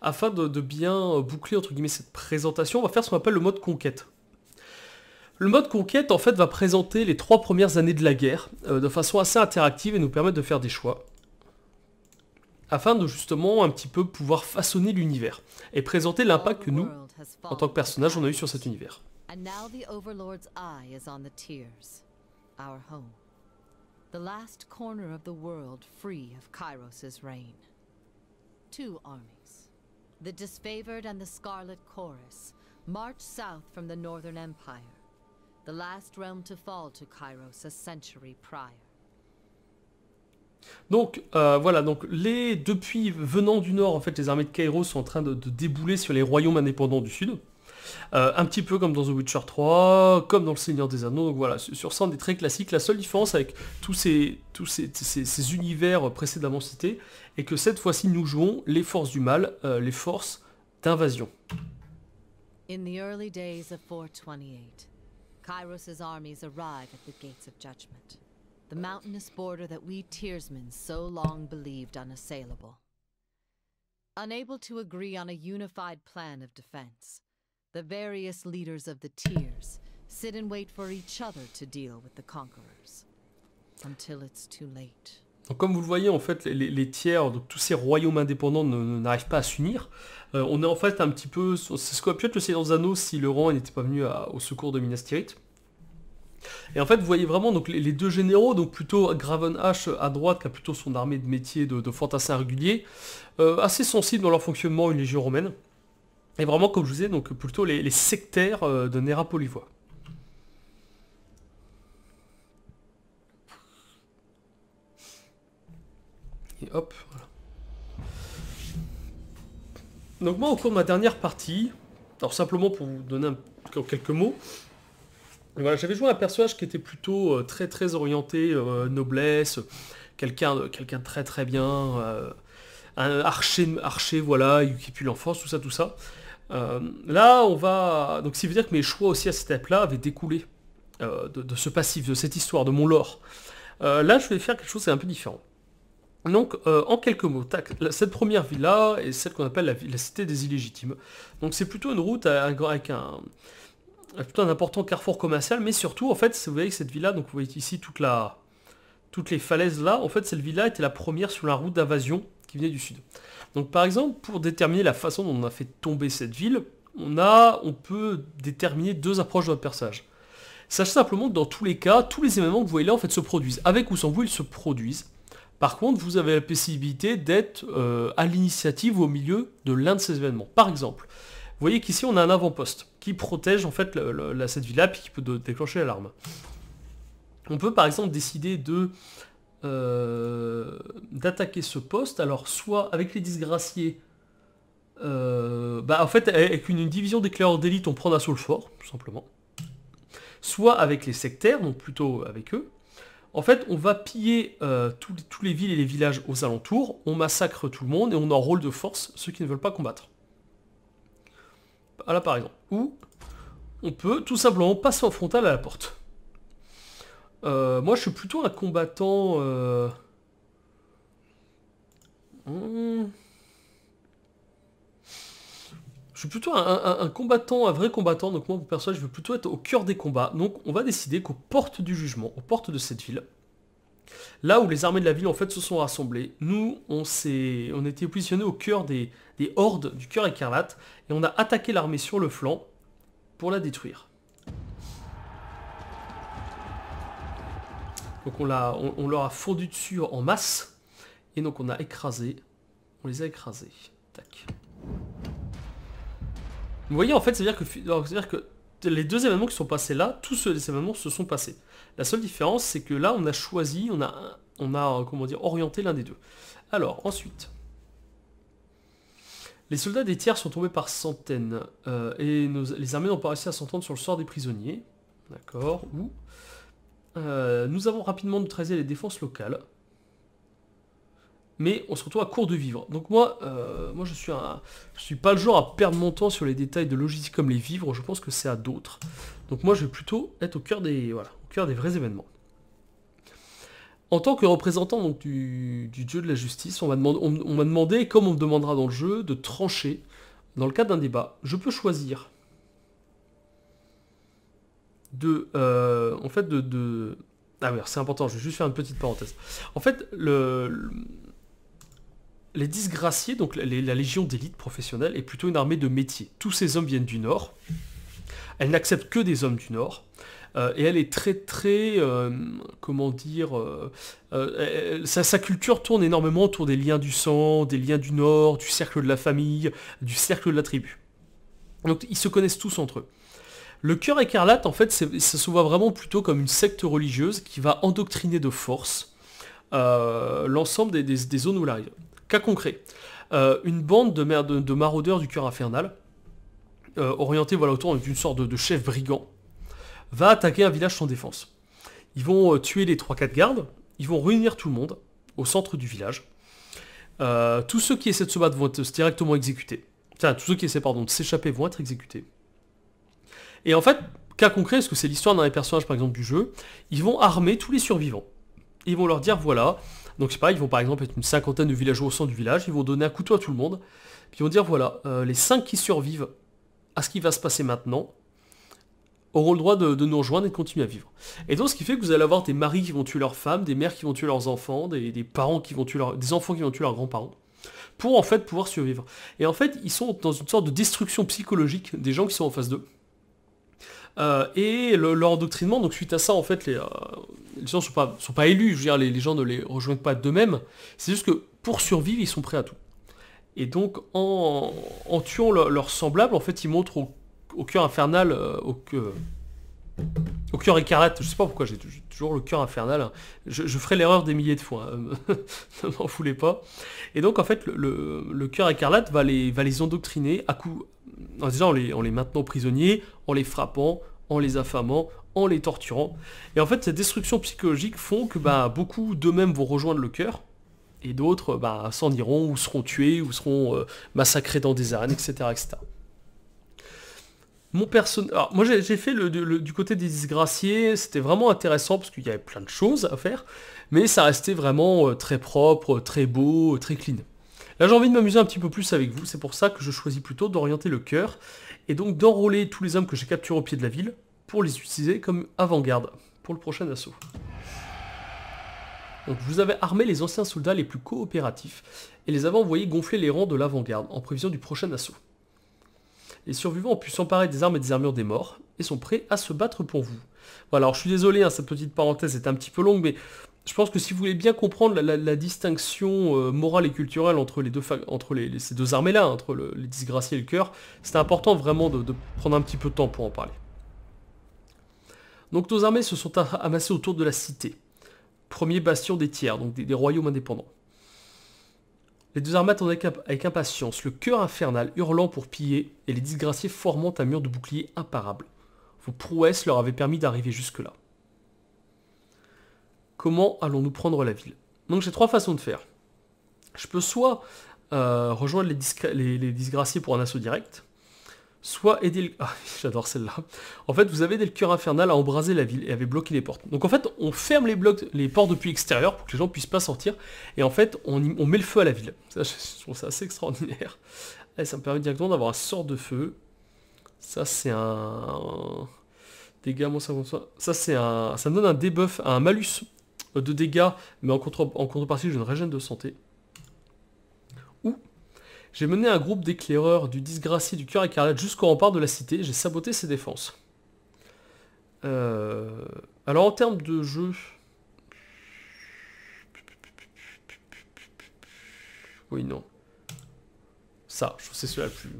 Afin de bien boucler entre guillemets cette présentation, on va faire ce qu'on appelle le mode conquête. Le mode conquête en fait va présenter les trois premières années de la guerre euh, de façon assez interactive et nous permettre de faire des choix afin de justement un petit peu pouvoir façonner l'univers et présenter l'impact que nous, en tant que personnages, on a eu sur cet univers. Two armies, the Disfavored and the Scarlet Chorus, march south from the Northern Empire, the last realm to fall to Kairos a century prior. Donc voilà, donc les depuis venant du nord, en fait, les armées de Kairos sont en train de débouler sur les royaumes indépendants du sud. Euh, un petit peu comme dans The Witcher 3, comme dans Le Seigneur des Anneaux, donc voilà, sur ça on est très classique. La seule différence avec tous ces, tous ces, ces- ces univers précédemment cités, est que cette fois-ci nous jouons les forces du mal, euh, les forces d'invasion. In the early days of 428, Kairos' armies arrive at the gates of judgment, the mountainous border that we Tearsmen so long believed unassailable. Unable to agree on a unified plan of defense, the various leaders of the Tears sit and wait for each other to deal with the conquerors. Until it's too late. Donc comme vous le voyez, en fait, les, tiers, donc tous ces royaumes indépendants n'arrivent pas à s'unir. Euh, on est en fait un petit peu... C'est ce qu'aurait pu être le Seigneur des Anneaux si le roi n'était pas venu au secours de Minas Tirith. Et en fait, vous voyez vraiment donc les, deux généraux, donc plutôt Gravenhash à droite, qui a plutôt son armée de métier de, fantassins réguliers, euh, assez sensible dans leur fonctionnement, une légion romaine. Et vraiment, comme je vous disais, donc plutôt les, sectaires euh, de Néra Polyvoie. Et hop, voilà. Donc moi, au cours de ma dernière partie, alors simplement pour vous donner quelques mots, voilà, j'avais joué un personnage qui était plutôt euh, très très orienté euh, noblesse, quelqu'un de très très bien, un archer, archer voilà, qui pue l'enfance, tout ça, tout ça. Euh, là, on va... Donc, qui veut dire que mes choix aussi à cette étape-là avaient découlé euh, de, ce passif, de cette histoire, de mon lore. Euh, là, je vais faire quelque chose qui est un peu différent. Donc, en quelques mots, tac, cette première ville-là est celle qu'on appelle la, cité des illégitimes. Donc, c'est plutôt une route avec un, un important carrefour commercial, mais surtout, en fait, vous voyez que cette ville-là, donc vous voyez ici toutes les falaises là, en fait, cette ville-là était la première sur la route d'invasion qui venait du sud. Donc, par exemple, pour déterminer la façon dont on a fait tomber cette ville, on, peut déterminer deux approches de notre personnage. Sachez simplement que dans tous les cas, tous les événements que vous voyez là, se produisent. Avec ou sans vous, ils se produisent. Par contre, vous avez la possibilité d'être euh, à l'initiative ou au milieu de l'un de ces événements. Par exemple, vous voyez qu'ici on a un avant-poste qui protège en fait cette villa puis qui peut déclencher l'alarme. On peut par exemple décider de euh, d'attaquer ce poste. Alors soit avec les disgraciés, euh, bah en fait avec une, division d'éclaireurs d'élite on prend d'assaut le fort, tout simplement. Soit avec les sectaires, donc plutôt avec eux. En fait, on va piller euh, tous les- tous les villes et les villages aux alentours, on massacre tout le monde et on enrôle de force ceux qui ne veulent pas combattre. Voilà par exemple. Ou on peut tout simplement passer en frontal à la porte. Euh, moi je suis plutôt un combattant... euh, hmm. Je suis plutôt un, combattant, un vrai combattant, donc moi mon personnage je veux plutôt être au cœur des combats. Donc on va décider qu'aux portes du jugement, aux portes de cette ville, là où les armées de la ville en fait se sont rassemblées, nous on s'est on était positionnés au cœur des, des hordes du cœur écarlate et on a attaqué l'armée sur le flanc pour la détruire. Donc on, leur a fondu dessus en masse et donc on a écrasé, on les a écrasés. Tac. Vous voyez, en fait, c'est-à-dire que, les deux événements qui sont passés là, tous ces événements se sont passés. La seule différence, c'est que là, on a choisi, on a, on a, orienté l'un des deux. Alors, ensuite, les soldats des tiers sont tombés par centaines, euh, et les armées n'ont pas réussi à s'entendre sur le sort des prisonniers. D'accord, ou euh, nous avons rapidement neutralisé les défenses locales. Mais on se retrouve à court de vivres. Donc moi, euh, je suis suis pas le genre à perdre mon temps sur les détails de logistique comme les vivres. Je pense que c'est à d'autres. Donc moi, je vais plutôt être au cœur des, vrais événements. En tant que représentant du, dieu de la justice, on m'a demandé, demandé, comme on me demandera dans le jeu, de trancher dans le cadre d'un débat. Je peux choisir de, euh, en fait, de, ah oui, c'est important. Je vais juste faire une petite parenthèse. En fait, le, les disgraciés, donc la, la légion d'élite professionnelle, est plutôt une armée de métiers. Tous ces hommes viennent du Nord. Elle n'accepte que des hommes du Nord. Euh, et elle est très très, euh, comment dire, euh, sa, culture tourne énormément autour des liens du sang, des liens du Nord, du cercle de la famille, du cercle de la tribu. Donc ils se connaissent tous entre eux. Le cœur écarlate, en fait, ça se voit vraiment plutôt comme une secte religieuse qui va endoctriner de force l'ensemble des, zones où elle. Cas concret, une bande de, de, maraudeurs du cœur infernal, orientés voilà, autour d'une sorte de, chef brigand, va attaquer un village sans défense. Ils vont euh, tuer les 3-4 gardes, ils vont réunir tout le monde au centre du village. Euh, tous ceux qui essaient de se battre vont être directement exécutés. Enfin, tous ceux qui essaient pardon, de s'échapper vont être exécutés. Et en fait, cas concret, parce que c'est l'histoire d'un des personnages par exemple du jeu, ils vont armer tous les survivants. Ils vont leur dire voilà, donc c'est pareil, ils vont par exemple être une cinquantaine de villageois au centre du village, ils vont donner un couteau à tout le monde, puis ils vont dire voilà, euh, les 5 qui survivent à ce qui va se passer maintenant, auront le droit de, nous rejoindre et de continuer à vivre. Et donc ce qui fait que vous allez avoir des maris qui vont tuer leurs femmes, des mères qui vont tuer leurs enfants, des, parents qui vont tuer des enfants qui vont tuer leurs grands-parents, pour en fait pouvoir survivre. Et en fait, ils sont dans une sorte de destruction psychologique des gens qui sont en face d'eux. Euh, et leur endoctrinement, donc suite à ça, en fait, les, euh, gens ne sont pas, élus, je veux dire, les, gens ne les rejoignent pas d'eux-mêmes, c'est juste que pour survivre, ils sont prêts à tout. Et donc, en, tuant leurs semblables, en fait, ils montrent au cœur infernal, euh, au, cœur écarlate. Je sais pas pourquoi j'ai toujours le cœur infernal. Je, ferai l'erreur des milliers de fois. Hein. ne m'en foulez pas. Et donc en fait, le, cœur écarlate va les, va les endoctriner à coup. Déjà en les, en les maintenant prisonniers, en les frappant, en les affamant, en les torturant. Et en fait, cette destruction psychologique font que bah, beaucoup d'eux-mêmes vont rejoindre le cœur. Et d'autres bah, s'en iront, ou seront tués, ou seront euh, massacrés dans des arènes, etc. etc. Mon personnage... Alors, moi j'ai fait le, du côté des disgraciés, c'était vraiment intéressant parce qu'il y avait plein de choses à faire, mais ça restait vraiment euh, très propre, très beau, très clean. Là j'ai envie de m'amuser un petit peu plus avec vous, c'est pour ça que je choisis plutôt d'orienter le cœur, et donc d'enrôler tous les hommes que j'ai capturés au pied de la ville, pour les utiliser comme avant-garde pour le prochain assaut. Donc vous avez armé les anciens soldats les plus coopératifs, et les avez envoyés gonfler les rangs de l'avant-garde, en prévision du prochain assaut. Les survivants ont pu s'emparer des armes et des armures des morts et sont prêts à se battre pour vous. Voilà, alors je suis désolé, hein, cette petite parenthèse est un petit peu longue, mais je pense que si vous voulez bien comprendre la, distinction euh, morale et culturelle entre, ces deux armées-là, entre les disgraciés et le cœur, c'est important vraiment de, prendre un petit peu de temps pour en parler. Donc nos armées se sont amassées autour de la cité, premier bastion des tiers, donc des royaumes indépendants. Les deux armes attendaient avec impatience, le cœur infernal hurlant pour piller et les disgraciés formant un mur de boucliers imparable. Vos prouesses leur avaient permis d'arriver jusque-là. Comment allons-nous prendre la ville? Donc j'ai trois façons de faire. Je peux soit euh, rejoindre les, disgraciés pour un assaut direct, soit aider le... Ah, j'adore celle-là. En fait, vous avez aidé le cœur infernal à embraser la ville et avait bloqué les portes. Donc en fait, on ferme les, blocs, les portes depuis l'extérieur pour que les gens puissent pas sortir. Et en fait, on, met le feu à la ville. Ça, je trouve ça assez extraordinaire. Et ça me permet directement d'avoir un sort de feu. Ça, c'est un... Dégâts, ça, ça c'est un... Ça me donne un debuff, un malus de dégâts, mais en, contre... en contrepartie, j'ai une régène de santé. J'ai mené un groupe d'éclaireurs du disgracié du cœur écarlate jusqu'au rempart de la cité, j'ai saboté ses défenses. Euh, alors en termes de jeu... Oui, non. Ça, je trouve c'est celui-là le plus...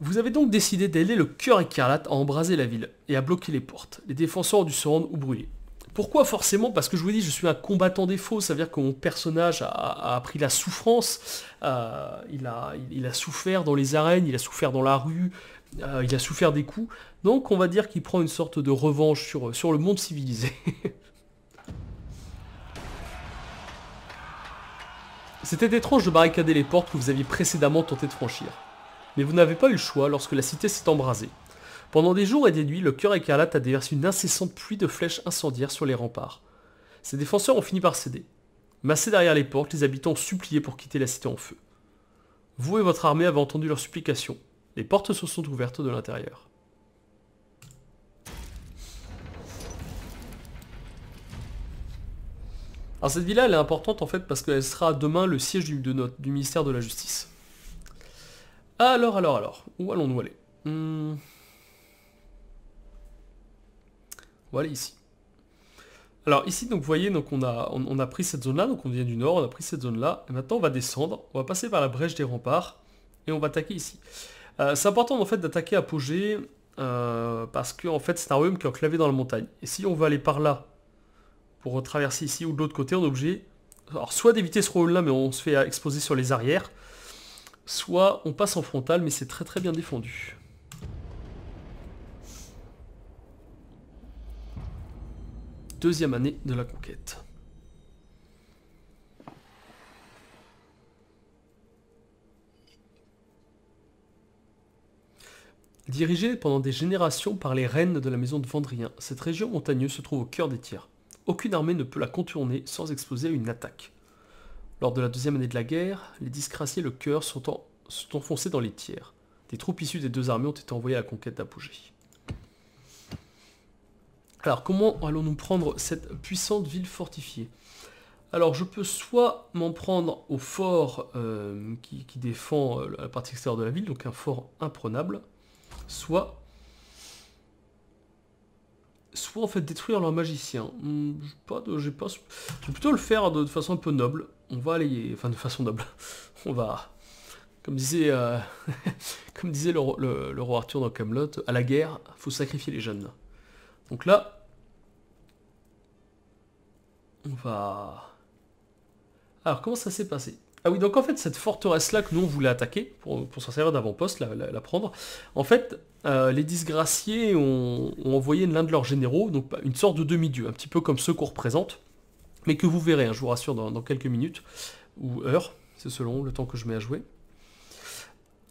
Vous avez donc décidé d'aider le cœur écarlate à embraser la ville et à bloquer les portes. Les défenseurs ont dû se rendre ou brûler. Pourquoi forcément? Parce que je vous dis, je suis un combattant des faux, ça veut dire que mon personnage a, appris la souffrance, euh, il, a, a, souffert dans les arènes, il a souffert dans la rue, euh, il a souffert des coups, donc on va dire qu'il prend une sorte de revanche sur le monde civilisé. C'était étrange de barricader les portes que vous aviez précédemment tenté de franchir. Mais vous n'avez pas eu le choix lorsque la cité s'est embrasée. Pendant des jours et des nuits, le cœur écarlate a déversé une incessante pluie de flèches incendiaires sur les remparts. Ces défenseurs ont fini par céder. Massés derrière les portes, les habitants ont supplié pour quitter la cité en feu. Vous et votre armée avez entendu leurs supplications. Les portes se sont ouvertes de l'intérieur. Alors cette ville-là, elle est importante en fait parce qu'elle sera demain le siège du, du ministère de la Justice. Alors, alors, alors, où allons-nous aller? Hmm. On ici. Alors ici, donc vous voyez, donc on a, pris cette zone-là, donc on vient du nord, on a pris cette zone-là, et maintenant on va descendre, on va passer par la brèche des remparts, et on va attaquer ici. Euh, c'est important en fait d'attaquer Apogée, euh, parce que fait c'est un royaume qui est enclavé dans la montagne. Et si on veut aller par là, pour traverser ici ou de l'autre côté, on est obligé, alors soit d'éviter ce royaume là, mais on se fait exposer sur les arrières, soit on passe en frontal, mais c'est très très bien défendu. Deuxième année de la conquête. Dirigée pendant des générations par les reines de la maison de Vendrien, cette région montagneuse se trouve au cœur des tiers. Aucune armée ne peut la contourner sans exposer à une attaque. Lors de la deuxième année de la guerre, les disgraciés le cœur sont, sont enfoncés dans les tiers. Des troupes issues des deux armées ont été envoyées à la conquête d'Apogée. Alors comment allons-nous prendre cette puissante ville fortifiée? Alors je peux soit m'en prendre au fort euh, qui, défend euh, la partie extérieure de la ville, donc un fort imprenable, soit soit en fait détruire leur magicien. Hmm, pas je vais plutôt le faire de, façon un peu noble. On va aller, enfin de façon noble. On va, comme disait, euh, comme disait le, le, roi Arthur dans Camelot, à la guerre, faut sacrifier les jeunes. Donc là, on va... Alors, comment ça s'est passé? Ah oui, donc en fait, cette forteresse-là que nous, on voulait attaquer, pour, s'en servir d'avant-poste, la, prendre, en fait, euh, les disgraciés ont, envoyé l'un de leurs généraux, donc une sorte de demi-dieu, un petit peu comme ceux qu'on représente, mais que vous verrez, hein, je vous rassure, dans, quelques minutes, ou heures, c'est selon le temps que je mets à jouer.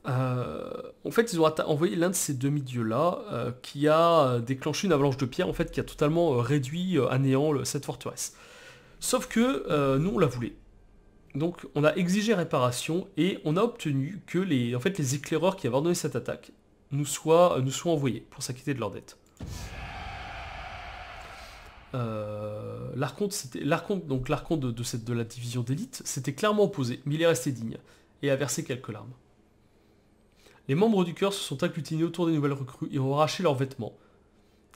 Euh, en fait, ils ont envoyé l'un de ces demi-dieux-là euh, qui a déclenché une avalanche de pierre, en fait, qui a totalement réduit à néant cette forteresse. Sauf que euh, nous, on la voulait. Donc on a exigé réparation et on a obtenu que les, en fait, les éclaireurs qui avaient ordonné cette attaque nous soient, envoyés pour s'acquitter de leur dette. Euh, de la division d'élite, s'était clairement opposé, mais il est resté digne et a versé quelques larmes. Les membres du cœur se sont agglutinés autour des nouvelles recrues et ont arraché leurs vêtements,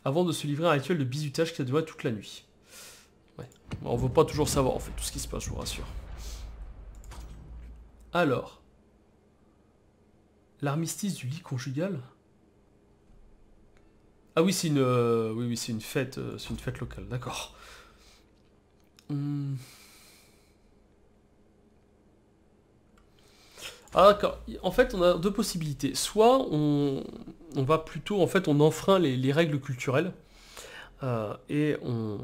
avant de se livrer à un rituel de bizutage qui a duré toute la nuit. Ouais. On veut pas toujours savoir en fait tout ce qui se passe, je vous rassure. Alors. L'armistice du lit conjugal? Ah oui, c'est une, euh, oui, oui, c'est une fête, euh, c'est une fête locale, d'accord. Hmm. Ah d'accord. En fait, on a deux possibilités. Soit on, va plutôt, en fait, on enfreint les, règles culturelles euh, et on,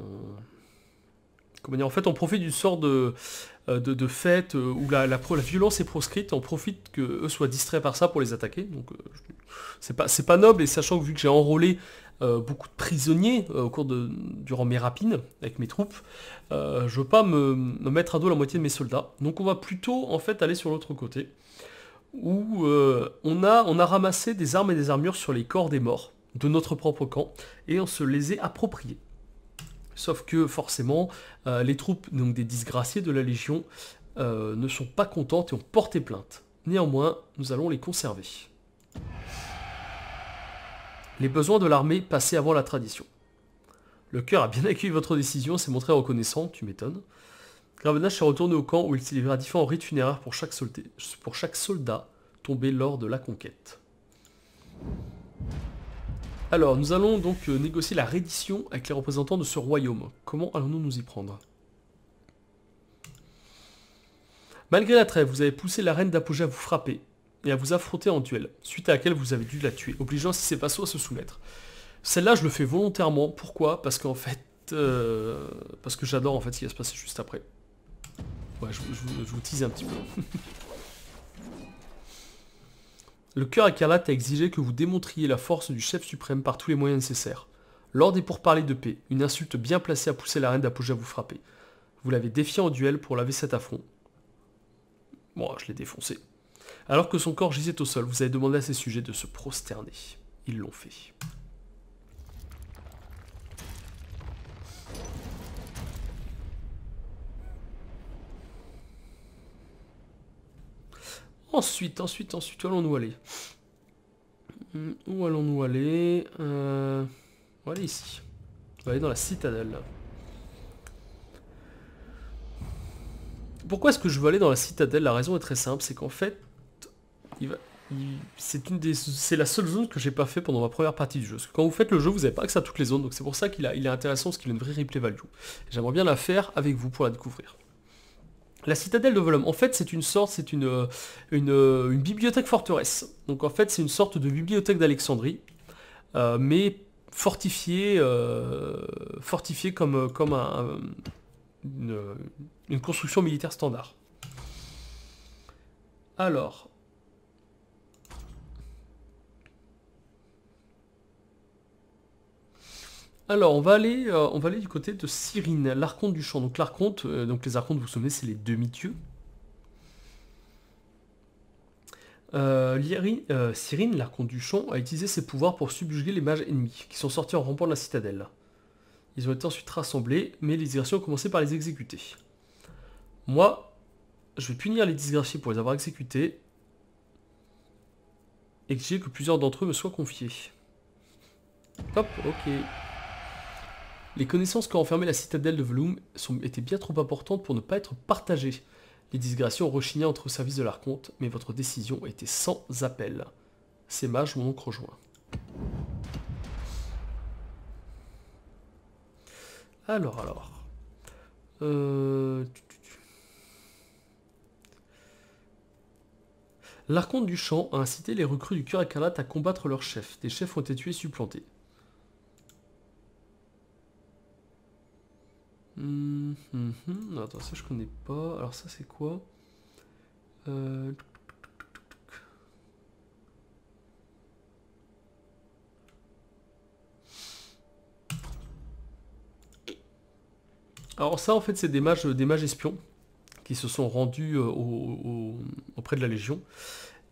en fait, on profite d'une sorte de, euh, de, fête euh, où la, violence est proscrite, on profite qu'eux soient distraits par ça pour les attaquer. Donc, euh, c'est pas, noble, et sachant que vu que j'ai enrôlé beaucoup de prisonniers au cours de, durant mes rapines avec mes troupes, je veux pas me, mettre à dos la moitié de mes soldats. Donc on va plutôt en fait aller sur l'autre côté, où on, a, on a ramassé des armes et des armures sur les corps des morts de notre propre camp, et on se les est appropriés. Sauf que forcément, euh, les troupes donc des disgraciés de la Légion euh, ne sont pas contentes et ont porté plainte. Néanmoins, nous allons les conserver. Les besoins de l'armée passaient avant la tradition. Le cœur a bien accueilli votre décision, s'est montré reconnaissant, tu m'étonnes. Gravenage s'est retourné au camp où il célébrait différents rites funéraires pour chaque, soldat tombé lors de la conquête. Alors, nous allons donc euh, négocier la reddition avec les représentants de ce royaume. Comment allons-nous nous y prendre? Malgré la trêve, vous avez poussé la reine d'Apogée à vous frapper et à vous affronter en duel, suite à laquelle vous avez dû la tuer, obligeant ses vassaux à se soumettre. Celle-là, je le fais volontairement. Pourquoi? Parce qu'en fait... Euh, parce que j'adore en fait ce qui va se passer juste après. Ouais, je, vous tease un petit peu. Le cœur écarlate a exigé que vous démontriez la force du chef suprême par tous les moyens nécessaires. Lors des pourparlers de paix, une insulte bien placée a poussé la reine d'Apogée à vous frapper. Vous l'avez défié en duel pour laver cet affront. Bon, je l'ai défoncé. Alors que son corps gisait au sol, vous avez demandé à ses sujets de se prosterner. Ils l'ont fait. Ensuite, ensuite, ensuite, où allons-nous aller Où allons-nous aller euh, On va aller ici. On va aller dans la citadelle. Pourquoi est-ce que je veux aller dans la citadelle? La raison est très simple, c'est qu'en fait, c'est des, la seule zone que j'ai pas fait pendant ma première partie du jeu. Parce que quand vous faites le jeu, vous n'avez pas accès à toutes les zones, donc c'est pour ça qu'il a- il est intéressant, parce qu'il a une vraie replay value. J'aimerais bien la faire avec vous pour la découvrir. La citadelle de Volum, en fait, c'est une sorte, c'est une, euh, euh, une bibliothèque forteresse. Donc en fait, c'est une sorte de bibliothèque d'Alexandrie, euh, mais fortifiée, fortifiée comme, comme un- une, une construction militaire standard. Alors. Alors, on va aller, euh, on va aller du côté de Cyrine, l'archonte du champ. Donc l'archonte, euh, donc les archontes, vous vous souvenez, c'est les demi-dieux. Euh, Cyrine, l'archonte du champ, a utilisé ses pouvoirs pour subjuguer les mages ennemis, qui sont sortis en rampant de la citadelle. Ils ont été ensuite rassemblés, mais les disgraciés ont commencé par les exécuter. Moi, je vais punir les disgraciés pour les avoir exécutés, exiger que plusieurs d'entre eux me soient confiés. Hop, ok. Les connaissances qu'a enfermé la citadelle de sont, étaient bien trop importantes pour ne pas être partagées. Les disgraciés ont rechigné entre au service de l'archonte, mais votre décision était sans appel. Ces mages m'ont donc rejoint. Alors, alors. Euh... L'archonte du champ a incité les recrues du cœur écarlate à combattre leurs chefs. Des chefs ont été tués et supplantés. Non, Attends, ça je connais pas. Alors ça c'est quoi? Euh, Alors ça en fait c'est des mages, des mages espions qui se sont rendus euh, au- au- auprès de la Légion.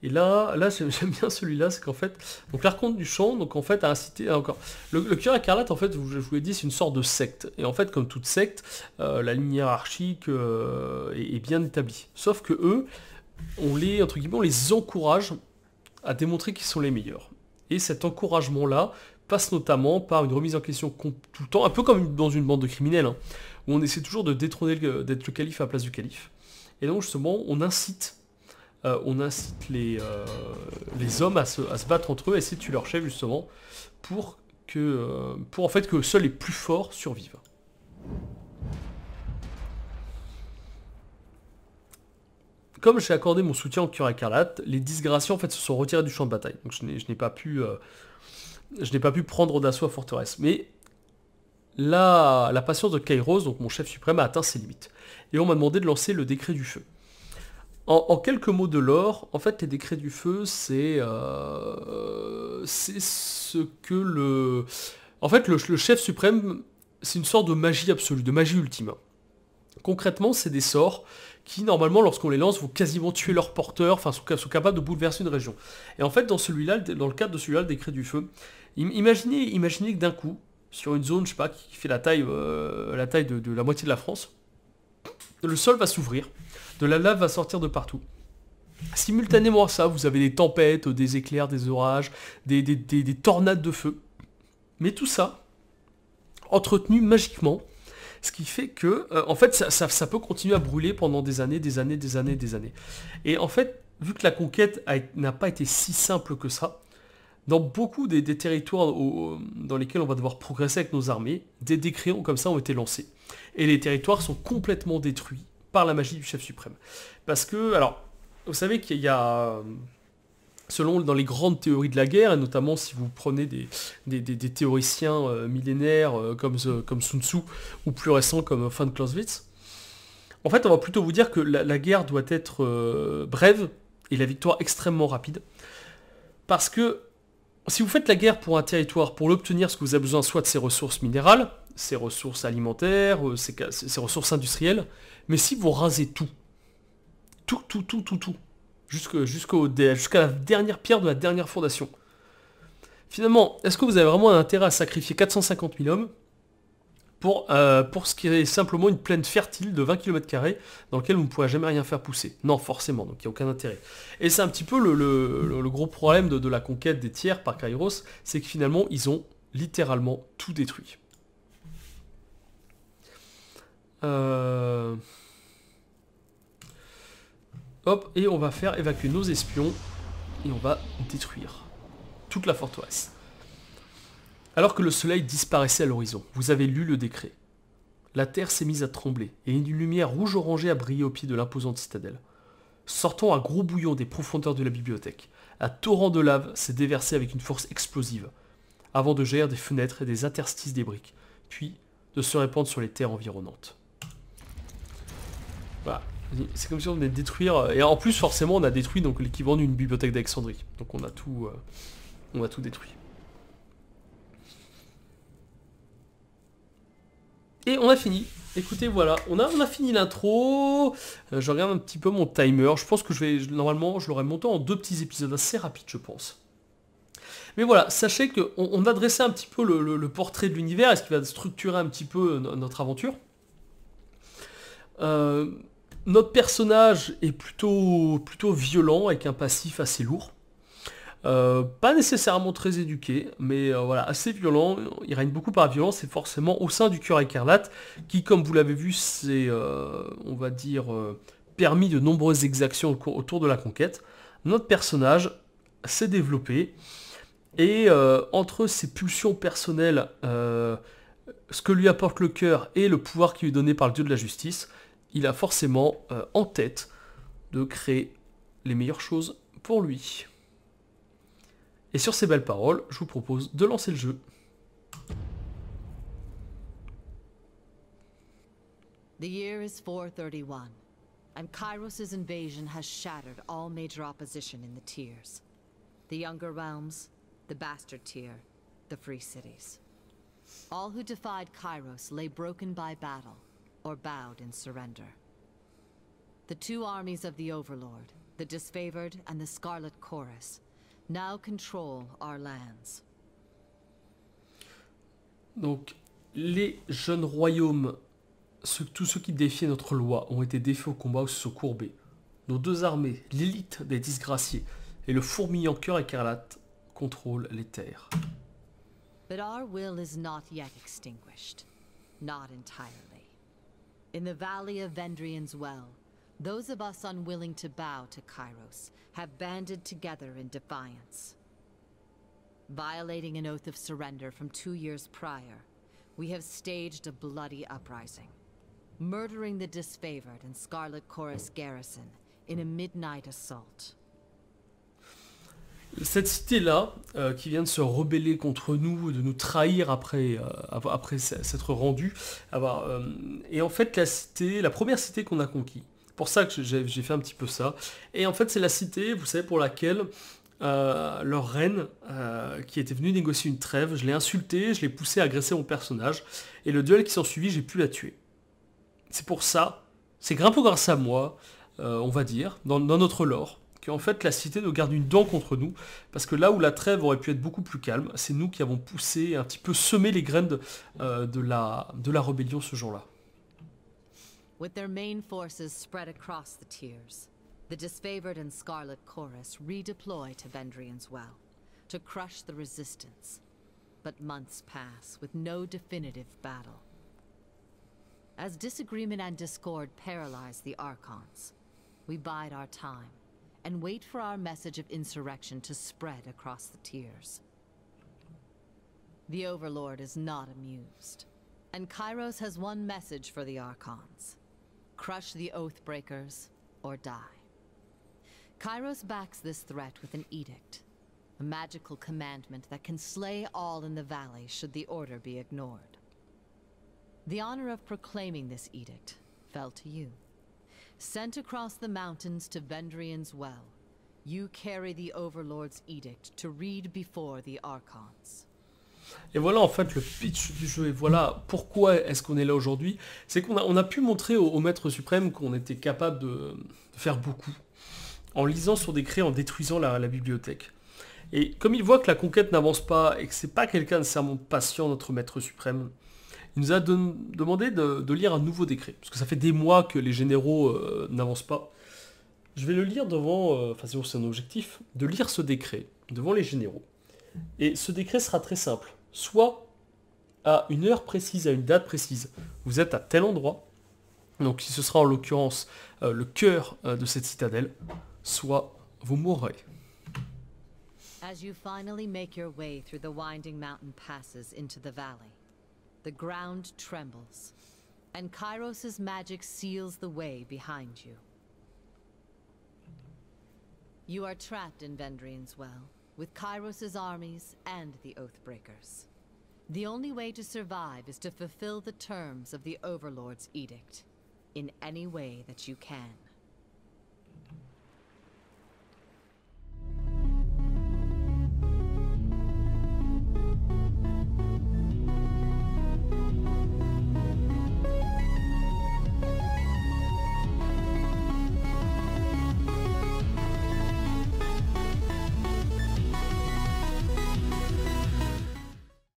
Et là, là j'aime bien celui-là, c'est qu'en fait, donc l'archonte du champ, donc en fait a incité encore. Le, le cœur écarlate, en fait, je, vous l'ai dit, c'est une sorte de secte. Et en fait, comme toute secte, euh, la ligne hiérarchique euh, est, bien établie. Sauf que eux, on les, entre guillemets, on les encourage à démontrer qu'ils sont les meilleurs. Et cet encouragement-là passe notamment par une remise en question tout le temps, un peu comme dans une bande de criminels, hein, où on essaie toujours de détrôner, d'être le calife à la place du calife. Et donc justement, on incite, euh, on incite les, euh, hommes à se, battre entre eux, essayer de tuer leur chef justement, pour que, euh, pour en fait que seuls les plus forts survivent. Comme j'ai accordé mon soutien au cœur écarlate, les disgraciés en fait se sont retirés du champ de bataille. Donc je n'ai, pas pu, je n'ai pas pu prendre d'assaut à forteresse. Mais la, la patience de Kairos, donc mon chef suprême, a atteint ses limites. Et on m'a demandé de lancer le décret du feu. En, quelques mots de l'or, en fait, les décrets du feu, c'est euh, ce que le... En fait, le, chef suprême, c'est une sorte de magie absolue, de magie ultime. Concrètement, c'est des sorts qui, normalement, lorsqu'on les lance, vont quasiment tuer leur porteur, enfin, sont, capables de bouleverser une région. Et en fait, dans celui-là, dans le cadre de celui-là, le décret du feu, im- imaginez, imaginez que d'un coup, sur une zone, je sais pas, qui fait la taille, euh, de la moitié de la France, le sol va s'ouvrir, de la lave va sortir de partout. Simultanément à ça, vous avez des tempêtes, des éclairs, des orages, des, des- des- des tornades de feu. Mais tout ça, entretenu magiquement, ce qui fait que, euh, en fait, ça, peut continuer à brûler pendant des années, des années, des années, des années. Et en fait, vu que la conquête n'a pas été si simple que ça, dans beaucoup des, territoires dans lesquels on va devoir progresser avec nos armées, des décrets comme ça ont été lancés. Et les territoires sont complètement détruits par la magie du chef suprême. Parce que, alors, vous savez qu'il y a, euh, selon dans les grandes théories de la guerre, et notamment si vous prenez des, des- théoriciens euh, millénaires euh, comme, ce- comme Sun Tzu, ou plus récents comme von Clausewitz, en fait, on va plutôt vous dire que la, guerre doit être euh, brève et la victoire extrêmement rapide. Parce que si vous faites la guerre pour un territoire, pour l'obtenir, ce que vous avez besoin soit de ses ressources minérales, ses ressources alimentaires, ses, ses ressources industrielles, mais si vous rasez tout, tout, tout, tout, tout, tout, jusqu'à la dernière pierre de la dernière fondation, finalement, est-ce que vous avez vraiment un intérêt à sacrifier 450 000 hommes pour, euh, pour ce qui est simplement une plaine fertile de 20 km dans laquelle vous ne pourrez jamais rien faire pousser. Non, forcément, donc il n'y a aucun intérêt. Et c'est un petit peu le, gros problème de, la conquête des tiers par Kairos, c'est que finalement, ils ont littéralement tout détruit. Euh, hop, et on va faire évacuer nos espions, et on va détruire toute la forteresse. Alors que le soleil disparaissait à l'horizon, vous avez lu le décret. La terre s'est mise à trembler, et une lumière rouge-orangée a brillé au pied de l'imposante citadelle. Sortant un gros bouillon des profondeurs de la bibliothèque, un torrent de lave s'est déversé avec une force explosive, avant de jaillir des fenêtres et des interstices des briques, puis de se répandre sur les terres environnantes. Voilà. C'est comme si on venait de détruire... Et en plus, forcément, on a détruit l'équivalent d'une bibliothèque d'Alexandrie. Donc on a tout... Euh, on a tout détruit. Et on a fini. Écoutez, voilà, on a, on a fini l'intro. Euh, je regarde un petit peu mon timer. Je pense que je vais, normalement, je l'aurais monté en deux petits épisodes assez rapides, je pense. Mais voilà, sachez qu'on on a dressé un petit peu le, portrait de l'univers et ce qui va structurer un petit peu notre aventure. Euh, notre personnage est plutôt, plutôt violent avec un passif assez lourd. Euh, pas nécessairement très éduqué, mais euh, voilà, assez violent. Il règne beaucoup par violence et forcément au sein du cœur écarlate, qui, comme vous l'avez vu, c'est, euh, on va dire, permis de nombreuses exactions autour de la conquête. Notre personnage s'est développé et entre ses pulsions personnelles, ce que lui apporte le cœur et le pouvoir qui lui est donné par le dieu de la justice, il a forcément en tête de créer les meilleures choses pour lui. Et sur ces belles paroles, je vous propose de lancer le jeu. The year is 431, and Kairos' invasion has shattered all major opposition in the tiers. The younger realms, the bastard tier, the free cities. All who defied Kairos lay broken by battle, or bowed in surrender. The two armies of the Overlord, the Disfavored and the Scarlet Chorus, now control our lands. Donc, les jeunes royaumes, tous ceux qui défiaient notre loi, ont été défaits au combat ou se sont courbés. Nos deux armées, l'élite des disgraciés et le fourmillant cœur écarlate, contrôlent les terres. But our will is not yet extinguished. Not entirely. In the valley of Vendrian's Well, those of us unwilling to bow to Kairos have banded together in defiance. Violating an oath of surrender from two years prior, we have staged a bloody uprising, murdering the disfavored and Scarlet Chorus garrison in a midnight assault. Cette cité-là, euh, qui vient de se rebeller contre nous, de nous trahir après, euh, après s'être rendu, euh, et en fait la cité, la première cité qu'on a conquise, pour ça que j'ai fait un petit peu ça. Et en fait, c'est la cité, vous savez, pour laquelle euh, leur reine, euh, qui était venue négocier une trêve, je l'ai insulté, je l'ai poussé à agresser mon personnage, et le duel qui s'en suivit, j'ai pu la tuer. C'est pour ça, c'est un peu grâce à moi, euh, on va dire, dans, notre lore, qu'en fait la cité nous garde une dent contre nous, parce que là où la trêve aurait pu être beaucoup plus calme, c'est nous qui avons poussé, un petit peu semé les graines de la rébellion ce jour-là. With their main forces spread across the tiers, the disfavored and Scarlet Chorus redeploy to Vendrian's Well to crush the resistance. But months pass with no definitive battle. As disagreement and discord paralyze the Archons, we bide our time and wait for our message of insurrection to spread across the tiers. The Overlord is not amused, and Kairos has one message for the Archons. Crush the Oathbreakers, or die. Kairos backs this threat with an edict. A magical commandment that can slay all in the valley should the order be ignored. The honor of proclaiming this edict fell to you. Sent across the mountains to Vendrian's Well, You carry the Overlord's edict to read before the Archons. Et voilà en fait le pitch du jeu. Et voilà pourquoi est-ce qu'on est là aujourd'hui. C'est qu'on a, pu montrer au, Maître Suprême qu'on était capable de, faire beaucoup. En lisant sur des crés, en détruisant la, bibliothèque. Et comme il voit que la conquête n'avance pas et que c'est pas quelqu'un de nécessairement patient, notre Maître Suprême, il nous a demandé de, lire un nouveau décret. Parce que ça fait des mois que les généraux euh, n'avancent pas. Je vais le lire devant, euh, enfin c'est c'est un objectif, de lire ce décret devant les généraux. Et ce décret sera très simple. Soit à une heure précise, à une date précise, vous êtes à tel endroit, donc ce sera en l'occurrence euh, le cœur euh, de cette citadelle, soit vous mourrez. As you finally make your way through the winding mountain passes into the valley, the ground trembles, and Kairos' magic seals the way behind you. You are trapped in Vendrian's Well, with Kairos' armies and the Oathbreakers. The only way to survive is to fulfill the terms of the Overlord's edict, in any way that you can.